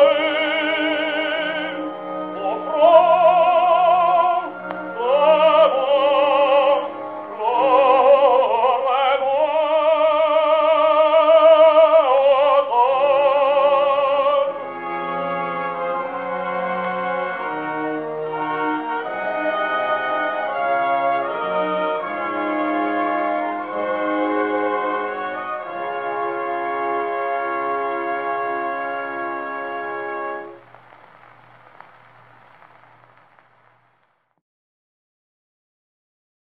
Lord.